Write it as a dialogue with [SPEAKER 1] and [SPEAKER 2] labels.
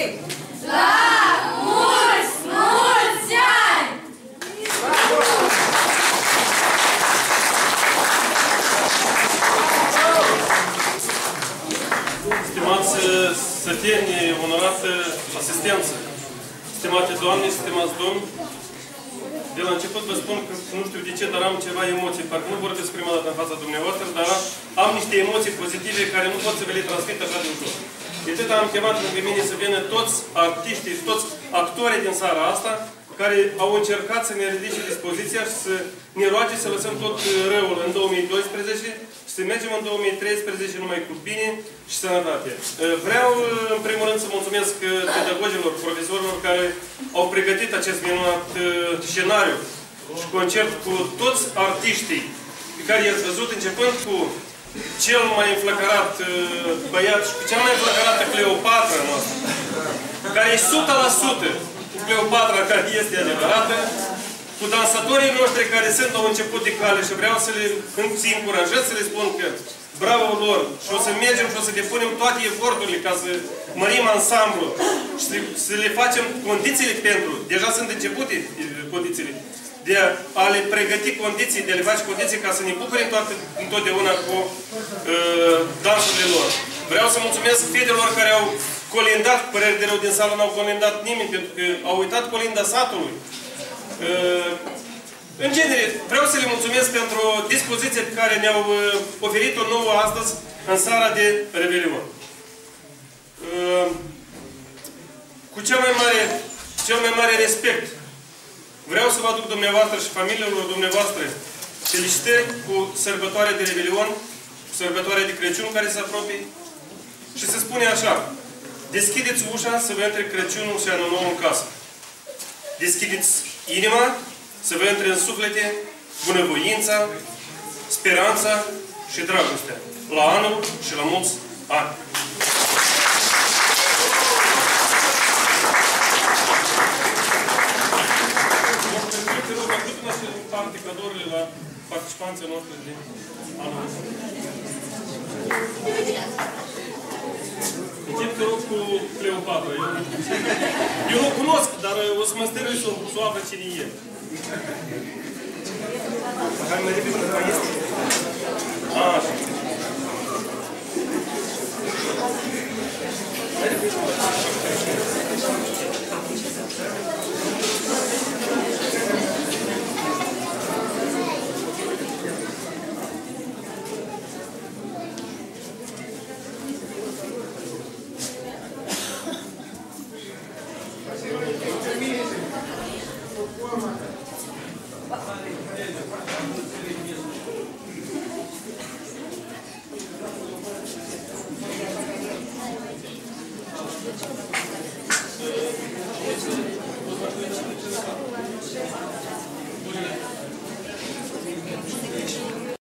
[SPEAKER 1] La mulți, mulți ani! Stimați eh, sătenii, onorată asistență, stimate doamne, stimați domni, de la început vă spun că nu știu de ce, dar am ceva emoții. Parcă nu vorbesc prima dată în fața dumneavoastră, dar am niște emoții pozitive care nu pot să vă le transmit așa de ușor. De atât am chemat lângă mine să vină toți artiștii, toți actorii din seara asta, care au încercat să ne ridice dispoziția și să ne roage să lăsăm tot răul în 2012 și să mergem în 2013 numai cu bine și sănătate. Vreau, în primul rând, să mulțumesc pedagogilor, profesorilor care au pregătit acest minunat scenariu și concert cu toți artiștii pe care i-ați văzut, începând cu cel mai înflăcărat băiat și cu cea mai înflăcărată Cleopatra noastră, care e 100% Cleopatra care este adevărată, cu dansatorii noștri care sunt la început de cale și vreau să le să încurajez, să le spun că bravo lor. Și o să mergem și o să depunem toate eforturile ca să mărim ansamblu și să le facem condițiile pentru, deja sunt începute condițiile, de a le pregăti condiții, de a le face condiții ca să ne bucure toate, întotdeauna cu uh, dansurile lor. Vreau să mulțumesc fetelor care au colindat, păreri de rău din sală n-au colindat nimeni, pentru că au uitat colinda satului. Uh, în genere, vreau să le mulțumesc pentru dispoziția pe care ne-au uh, oferit-o nouă astăzi în seara de Revelion. Uh, cu cel mai mare, cel mai mare respect, vreau să vă aduc dumneavoastră și familiilor dumneavoastră felicitări cu sărbătoarea de Revelion, sărbătoarea de Crăciun care se apropie și se spune așa, Deschideți ușa să vă intre Crăciunul și anul nou în casă. Deschideți inima să vă intre în suflete bunăvoința, speranța și dragostea. La anul și la mulți ani. parte cadourile la participanții noștri din anul Încep te rog cu Cleopatra. Eu, eu nu cunosc, dar o să Thank you.